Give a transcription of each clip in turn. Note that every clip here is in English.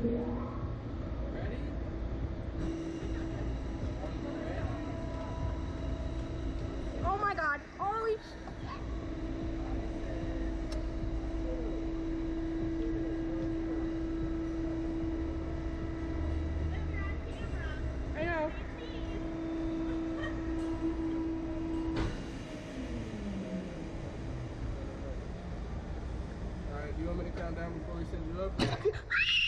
Oh my god. Holy I know. Alright, do you want me to count down before we send you up?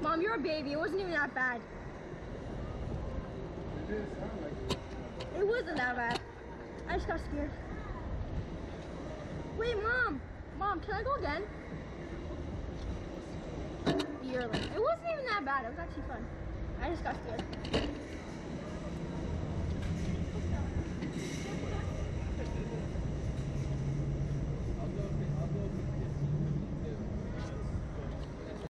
Mom, you're a baby. It wasn't even that bad. It did sound like it. It wasn't that bad. I just got scared. Wait, Mom. Mom, can I go again? Yearling. It wasn't even that bad. It was actually fun. I just got scared.